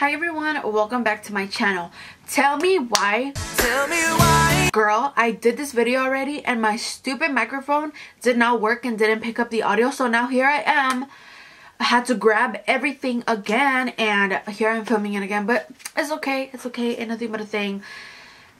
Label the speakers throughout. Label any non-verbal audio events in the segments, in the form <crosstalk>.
Speaker 1: Hi everyone, welcome back to my channel. Tell me why. Tell me why. Girl, I did this video already and my stupid microphone did not work and didn't pick up the audio. So now here I am. I had to grab everything again and here I'm filming it again. But it's okay, it's okay, ain't nothing but a thing.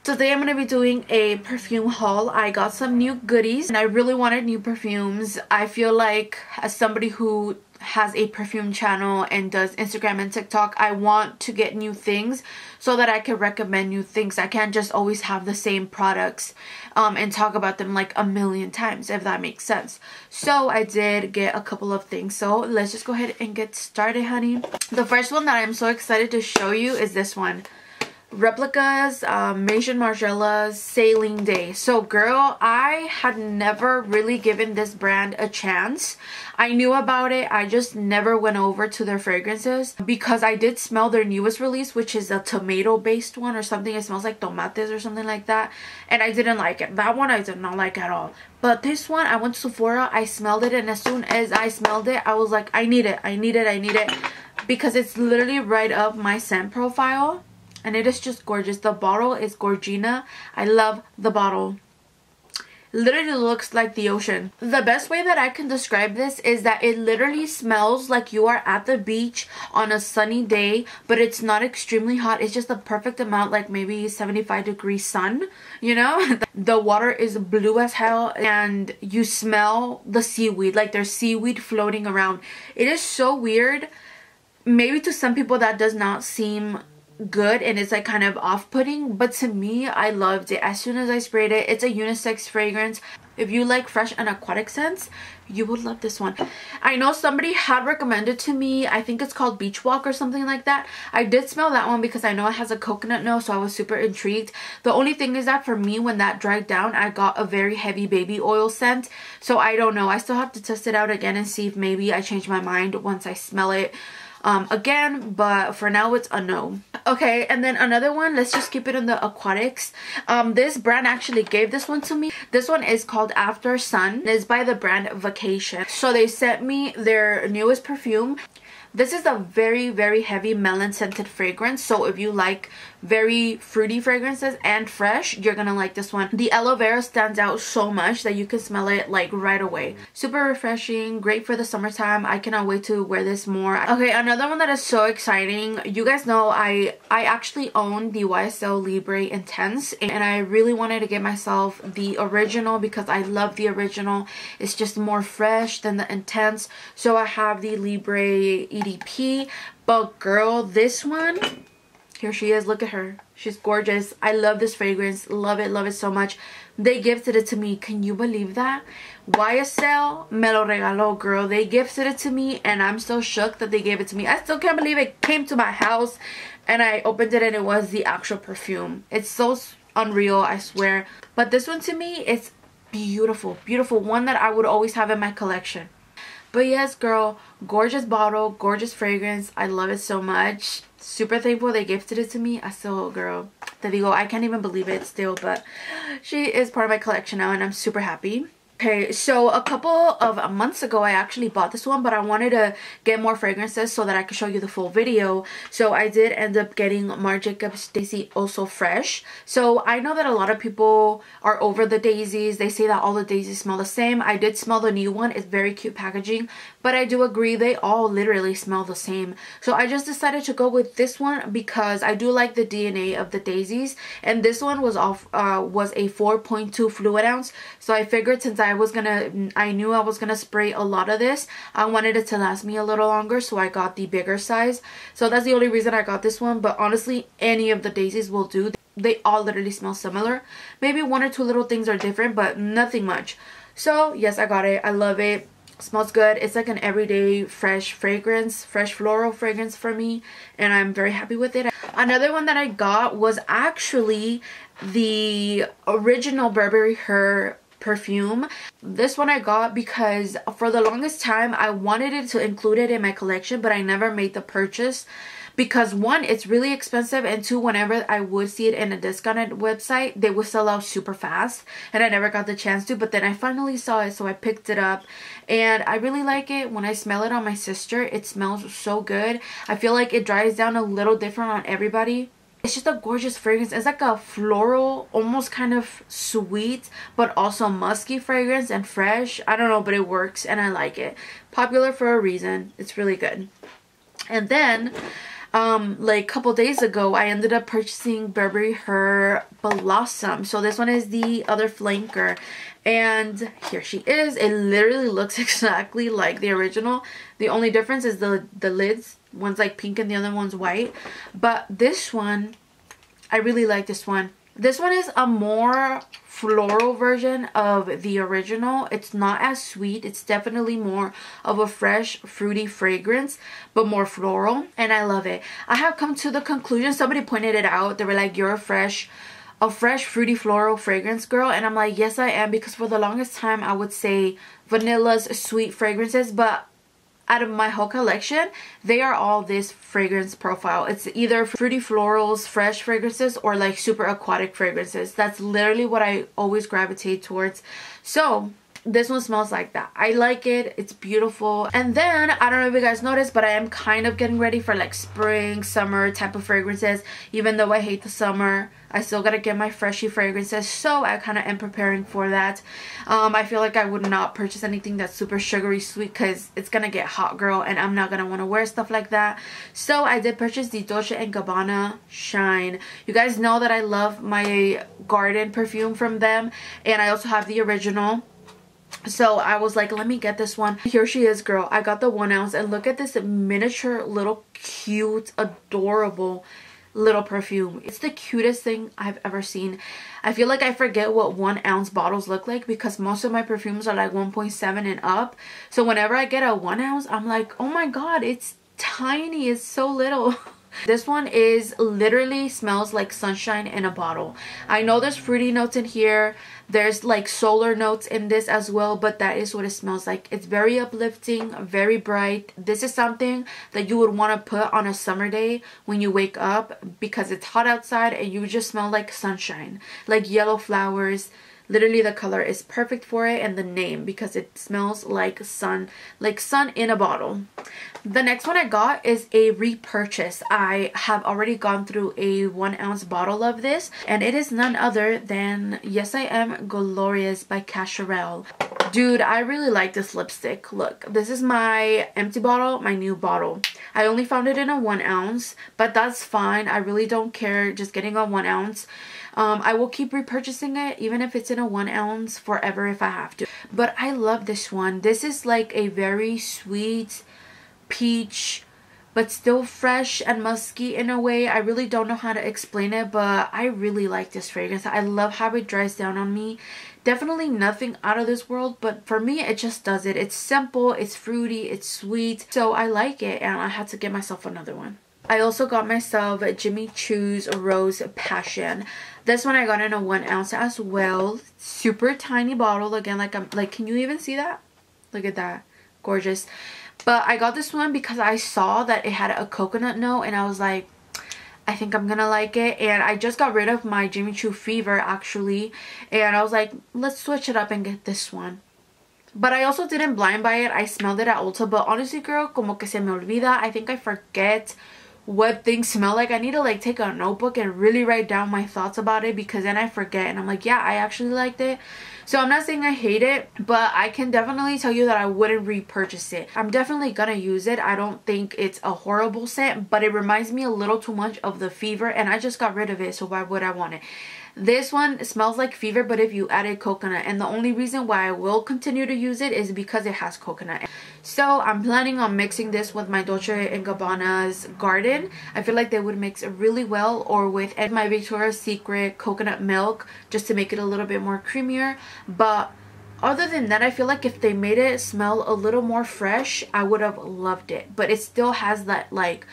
Speaker 1: Today I'm going to be doing a perfume haul. I got some new goodies and I really wanted new perfumes. I feel like as somebody who has a perfume channel and does Instagram and TikTok, I want to get new things so that I can recommend new things. I can't just always have the same products um, and talk about them like a million times, if that makes sense. So I did get a couple of things. So let's just go ahead and get started, honey. The first one that I'm so excited to show you is this one replicas um, Maison Margiela's Sailing Day. So girl, I had never really given this brand a chance. I knew about it. I just never went over to their fragrances because I did smell their newest release, which is a tomato based one or something. It smells like tomates or something like that. And I didn't like it. That one I did not like at all. But this one, I went to Sephora, I smelled it, and as soon as I smelled it, I was like, I need it, I need it, I need it. Because it's literally right up my scent profile and it is just gorgeous. The bottle is gorgina. I love the bottle. Literally looks like the ocean. The best way that i can describe this is that it literally smells like you are at the beach on a sunny day but it's not extremely hot. It's just the perfect amount like maybe 75 degrees sun you know? <laughs> The water is blue as hell and you smell the seaweed like there's seaweed floating around. It is so weird maybe to some people that does not seem good and it's like kind of off-putting but to me I loved it. As soon as I sprayed it it's a unisex fragrance. If you like fresh and aquatic scents you would love this one. I know somebody had recommended to me I think it's called beach walk or something like that. I did smell that one because I know it has a coconut note so I was super intrigued. The only thing is that for me when that dried down I got a very heavy baby oil scent. So I don't know. I still have to test it out again and see if maybe I change my mind once I smell it um, again but for now it's a no. Okay and then another one let's just keep it in the aquatics. Um, this brand actually gave this one to me. This one is called after sun. It's by the brand vacation. So they sent me their newest perfume. This is a very, very heavy melon scented fragrance. So if you like very fruity fragrances and fresh, you're gonna like this one. The aloe vera stands out so much that you can smell it like right away. Super refreshing, great for the summertime. I cannot wait to wear this more. Okay, another one that is so exciting. You guys know I, I actually own the YSL Libre Intense and I really wanted to get myself the original because I love the original. It's just more fresh than the Intense. So I have the Libre EDP. But girl, this one, here she is. Look at her. She's gorgeous. I love this fragrance. Love it. Love it so much. They gifted it to me. Can you believe that? YSL me lo regaló, girl. They gifted it to me and I'm so shook that they gave it to me. I still can't believe it came to my house and I opened it and it was the actual perfume. It's so unreal, I swear. But this one to me, it's beautiful. Beautiful. One that I would always have in my collection. But yes, girl, gorgeous bottle, gorgeous fragrance. I love it so much. Super thankful they gifted it to me. I still, girl, the digo, I can't even believe it still, but she is part of my collection now and I'm super happy. Okay, so a couple of months ago, I actually bought this one, but I wanted to get more fragrances so that I could show you the full video. So I did end up getting Marc Jacobs Daisy Also Fresh. So I know that a lot of people are over the daisies. They say that all the daisies smell the same. I did smell the new one. It's very cute packaging, but I do agree they all literally smell the same. So I just decided to go with this one because I do like the DNA of the daisies, and this one was off uh, was a 4.2 fluid ounce. So I figured since I was gonna I knew I was gonna spray a lot of this I wanted it to last me a little longer so I got the bigger size. So that's the only reason I got this one but honestly any of the daisies will do. They all literally smell similar. Maybe one or two little things are different but nothing much. So yes I got it. I love it smells good. It's like an everyday fresh fragrance fresh floral fragrance for me and i'm very happy with it. Another one that i got was actually the original burberry her perfume. This one I got because for the longest time I wanted it to include it in my collection but I never made the purchase because one it's really expensive and two whenever I would see it in a discounted website they would sell out super fast and I never got the chance to but then I finally saw it so I picked it up and I really like it when I smell it on my sister it smells so good I feel like it dries down a little different on everybody it's just a gorgeous fragrance. It's like a floral, almost kind of sweet, but also musky fragrance and fresh. I don't know, but it works and I like it. Popular for a reason. It's really good. And then, um, like a couple days ago, I ended up purchasing Burberry Her Blossom. So this one is the other flanker. And here she is. It literally looks <laughs> exactly like the original. The only difference is the, the lids one's like pink and the other one's white but this one I really like this one this one is a more floral version of the original. It's not as sweet. It's definitely more of a fresh fruity fragrance but more floral and I love it. I have come to the conclusion somebody pointed it out they were like you're a fresh a fresh fruity floral fragrance girl and I'm like yes I am because for the longest time I would say vanilla's sweet fragrances but out of my whole collection, they are all this fragrance profile. It's either fruity florals, fresh fragrances, or like super aquatic fragrances. That's literally what I always gravitate towards. So this one smells like that i like it it's beautiful and then i don't know if you guys noticed but i am kind of getting ready for like spring summer type of fragrances even though i hate the summer i still gotta get my freshy fragrances so i kind of am preparing for that um i feel like i would not purchase anything that's super sugary sweet because it's gonna get hot girl and i'm not gonna want to wear stuff like that so i did purchase the dolce and gabbana shine you guys know that i love my garden perfume from them and i also have the original so I was like, let me get this one. Here she is, girl. I got the one ounce and look at this miniature little cute, adorable little perfume. It's the cutest thing I've ever seen. I feel like I forget what one ounce bottles look like because most of my perfumes are like 1.7 and up. So whenever I get a one ounce, I'm like, oh my god, it's tiny. It's so little. <laughs> This one is literally smells like sunshine in a bottle. I know there's fruity notes in here. There's like solar notes in this as well, but that is what it smells like. It's very uplifting, very bright. This is something that you would want to put on a summer day when you wake up because it's hot outside and you just smell like sunshine, like yellow flowers, literally the color is perfect for it and the name because it smells like sun like sun in a bottle. The next one i got is a repurchase. I have already gone through a one ounce bottle of this and it is none other than yes i am glorious by cacharel dude i really like this lipstick. Look this is my empty bottle my new bottle. I only found it in a one ounce but that's fine. I really don't care just getting a one ounce um, I will keep repurchasing it even if it's in a one ounce forever if I have to. But I love this one. This is like a very sweet peach but still fresh and musky in a way. I really don't know how to explain it, but I really like this fragrance. I love how it dries down on me. Definitely nothing out of this world, but for me, it just does it. It's simple, it's fruity, it's sweet, so I like it, and I had to get myself another one. I also got myself Jimmy Choo's Rose Passion. This one I got in a one ounce as well. Super tiny bottle. Again, like I'm like, can you even see that? Look at that. Gorgeous. But I got this one because I saw that it had a coconut note and I was like, I think I'm gonna like it and I just got rid of my Jimmy Choo Fever actually and I was like let's switch it up and get this one but I also didn't blind buy it I smelled it at Ulta but honestly girl como que se me olvida I think I forget what things smell like. I need to like take a notebook and really write down my thoughts about it because then I forget and I'm like, yeah, I actually liked it. So I'm not saying I hate it, but I can definitely tell you that I wouldn't repurchase it. I'm definitely gonna use it. I don't think it's a horrible scent, but it reminds me a little too much of the Fever and I just got rid of it, so why would I want it? This one smells like fever, but if you added coconut. And the only reason why I will continue to use it is because it has coconut. So I'm planning on mixing this with my Dolce & Gabbana's Garden. I feel like they would mix it really well or with my Victoria's Secret coconut milk just to make it a little bit more creamier. But other than that i feel like if they made it smell a little more fresh i would have loved it but it still has that like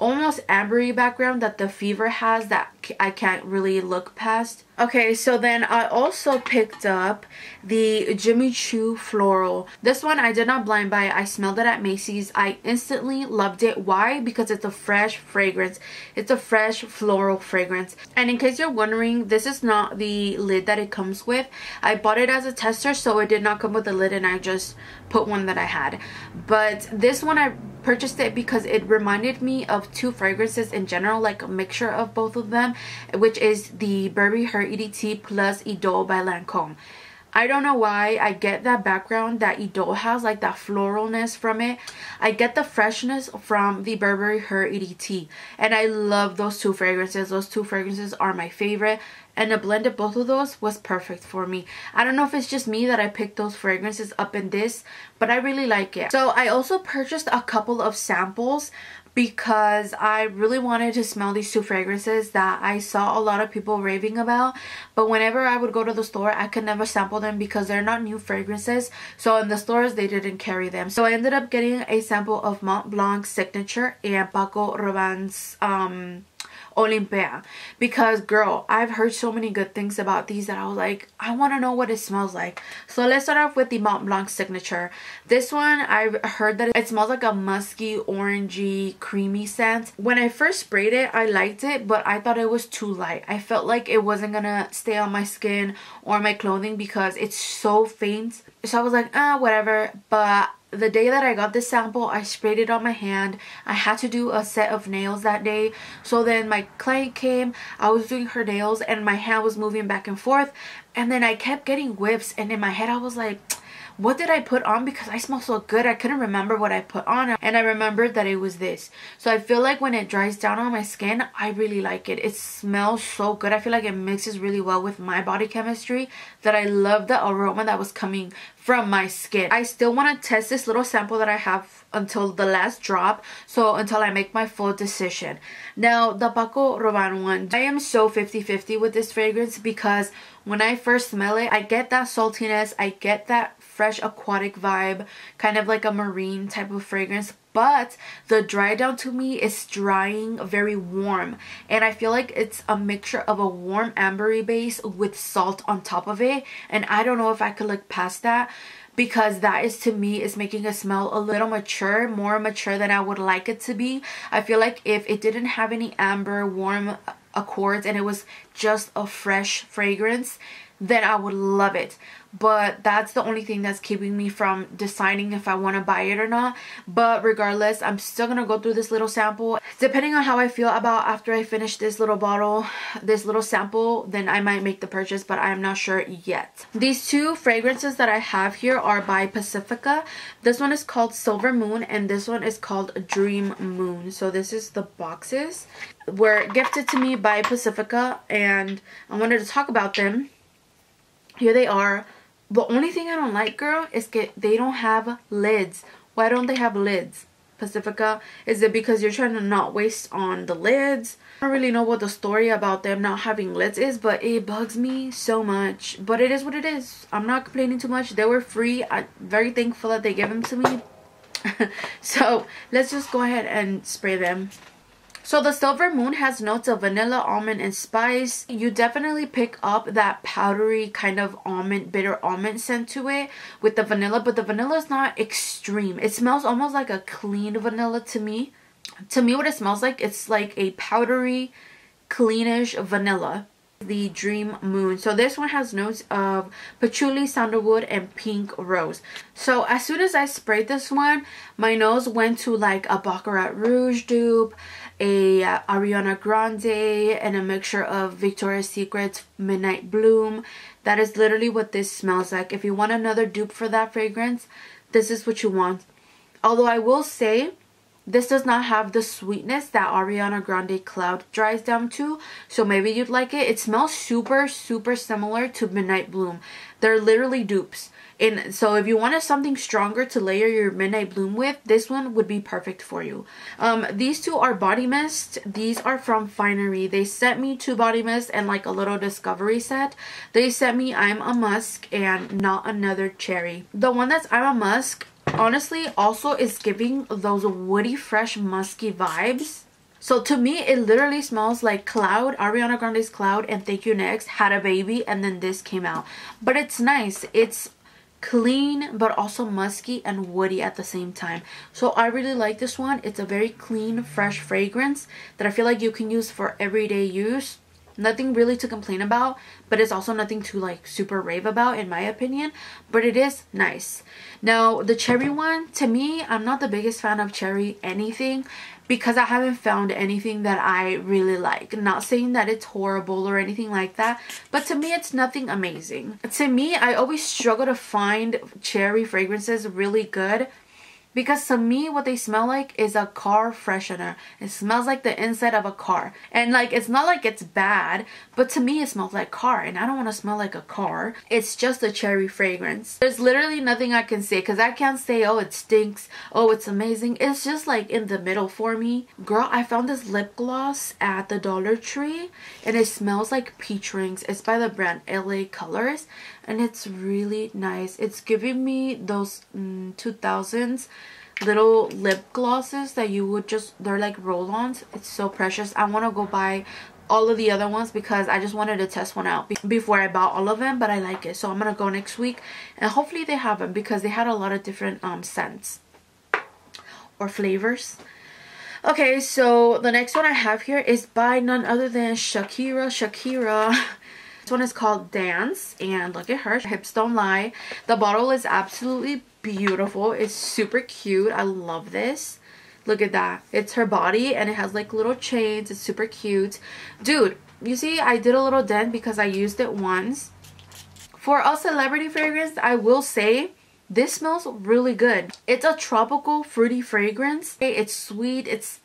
Speaker 1: almost ambery background that the fever has that I can't really look past. Okay, so then I also picked up the Jimmy Choo Floral. This one I did not blind buy. I smelled it at Macy's. I instantly loved it. Why? Because it's a fresh fragrance. It's a fresh floral fragrance. And in case you're wondering, this is not the lid that it comes with. I bought it as a tester, so it did not come with a lid and I just put one that I had. But this one I purchased it because it reminded me of two fragrances in general like a mixture of both of them which is the Burberry Her EDT plus Idole by Lancome I don't know why I get that background that Idole has, like that floralness from it. I get the freshness from the Burberry Her EDT. And I love those two fragrances. Those two fragrances are my favorite. And a blend of both of those was perfect for me. I don't know if it's just me that I picked those fragrances up in this, but I really like it. So I also purchased a couple of samples because I really wanted to smell these two fragrances that I saw a lot of people raving about but whenever I would go to the store I could never sample them because they're not new fragrances so in the stores they didn't carry them so I ended up getting a sample of Mont Blanc Signature and Paco Rabanne's um, Olympia. Because girl I've heard so many good things about these that I was like I want to know what it smells like. So let's start off with the Mont Blanc signature. This one I've heard that it smells like a musky orangey creamy scent. When I first sprayed it I liked it but I thought it was too light. I felt like it wasn't gonna stay on my skin or my clothing because it's so faint. So I was like ah whatever. But the day that I got this sample, I sprayed it on my hand. I had to do a set of nails that day. So then my client came, I was doing her nails and my hand was moving back and forth. And then I kept getting whips and in my head I was like, what did I put on because I smell so good I couldn't remember what I put on and I remembered that it was this so I feel like when it dries down on my skin I really like it it smells so good I feel like it mixes really well with my body chemistry that I love the aroma that was coming from my skin I still want to test this little sample that I have until the last drop so until I make my full decision now the Paco Rabanne one I am so 50-50 with this fragrance because when I first smell it I get that saltiness I get that fresh aquatic vibe, kind of like a marine type of fragrance. But the dry down to me is drying very warm. And I feel like it's a mixture of a warm ambery base with salt on top of it. And I don't know if I could look past that because that is to me is making it smell a little mature more mature than i would like it to be i feel like if it didn't have any amber warm accords and it was just a fresh fragrance then I would love it. But that's the only thing that's keeping me from deciding if I want to buy it or not. But regardless, I'm still going to go through this little sample. Depending on how I feel about after I finish this little bottle, this little sample, then I might make the purchase, but I am not sure yet. These two fragrances that I have here are by Pacifica. This one is called Silver Moon and this one is called Dream Moon. So this is the boxes. Were gifted to me by Pacifica and I wanted to talk about them here they are. The only thing I don't like, girl, is that they don't have lids. Why don't they have lids? Pacifica? Is it because you're trying to not waste on the lids? I don't really know what the story about them not having lids is, but it bugs me so much. But it is what it is. I'm not complaining too much. They were free. I'm very thankful that they gave them to me. <laughs> so let's just go ahead and spray them. So the Silver Moon has notes of vanilla, almond, and spice. You definitely pick up that powdery kind of almond, bitter almond scent to it with the vanilla, but the vanilla is not extreme. It smells almost like a clean vanilla to me. To me, what it smells like, it's like a powdery, cleanish vanilla the Dream Moon. So this one has notes of patchouli, sandalwood, and pink rose. So as soon as I sprayed this one, my nose went to like a Baccarat Rouge dupe, a uh, Ariana Grande, and a mixture of Victoria's Secret's Midnight Bloom. That is literally what this smells like. If you want another dupe for that fragrance, this is what you want. Although I will say, this does not have the sweetness that Ariana Grande Cloud dries down to. So maybe you'd like it. It smells super, super similar to Midnight Bloom. They're literally dupes. And so if you wanted something stronger to layer your Midnight Bloom with, this one would be perfect for you. Um, these two are body mist. These are from Finery. They sent me two body mist and like a little discovery set. They sent me I'm a Musk and Not Another Cherry. The one that's I'm a Musk honestly also is giving those woody fresh musky vibes So to me, it literally smells like Cloud, Ariana Grande's Cloud and Thank You Next had a baby and then this came out. But it's nice. It's clean but also musky and woody at the same time so i really like this one it's a very clean fresh fragrance that i feel like you can use for everyday use nothing really to complain about but it's also nothing to like super rave about in my opinion but it is nice now the cherry one to me i'm not the biggest fan of cherry anything because I haven't found anything that I really like. Not saying that it's horrible or anything like that, but to me it's nothing amazing. To me, I always struggle to find cherry fragrances really good because to me what they smell like is a car freshener. It smells like the inside of a car. And like it's not like it's bad but to me it smells like car and i don't want to smell like a car. It's just a cherry fragrance. There's literally nothing i can say because i can't say oh it stinks. Oh it's amazing. It's just like in the middle for me. Girl i found this lip gloss at the dollar tree and it smells like peach rings. It's by the brand la colors and it's really nice. It's giving me those mm, 2000s little lip glosses that you would just they're like roll-ons. It's so precious. I want to go buy all of the other ones because I just wanted to test one out before I bought all of them but I like it. So I'm gonna go next week and hopefully they have them because they had a lot of different um scents or flavors. Okay so the next one I have here is by none other than Shakira Shakira <laughs> One is called Dance and look at her. Hips don't lie. The bottle is absolutely beautiful. It's super cute. I love this. Look at that. It's her body and it has like little chains. It's super cute. Dude, you see I did a little dent because I used it once. For a celebrity fragrance, I will say this smells really good. It's a tropical fruity fragrance. It's sweet. It's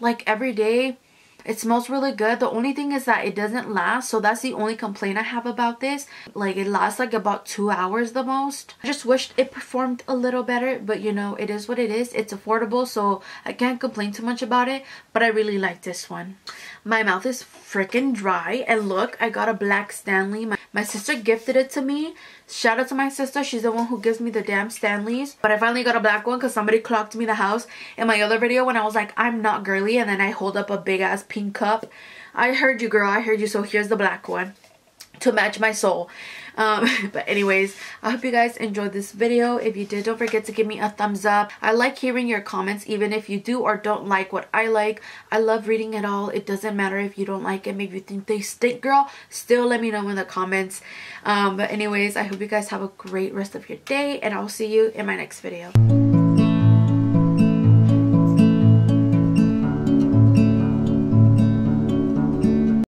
Speaker 1: like everyday it smells really good. The only thing is that it doesn't last. So that's the only complaint I have about this. Like it lasts like about two hours the most. I just wished it performed a little better. But you know, it is what it is. It's affordable. So I can't complain too much about it. But I really like this one. My mouth is freaking dry. And look, I got a black Stanley. My, my sister gifted it to me. Shout out to my sister. She's the one who gives me the damn Stanleys. But I finally got a black one because somebody clocked me the house in my other video when I was like, I'm not girly. And then I hold up a big ass pink cup. I heard you, girl. I heard you. So here's the black one to match my soul. Um, <laughs> but anyways, I hope you guys enjoyed this video. If you did, don't forget to give me a thumbs up. I like hearing your comments even if you do or don't like what I like. I love reading it all. It doesn't matter if you don't like it. Maybe you think they stink, girl. Still let me know in the comments. Um, but anyways, I hope you guys have a great rest of your day and I'll see you in my next video.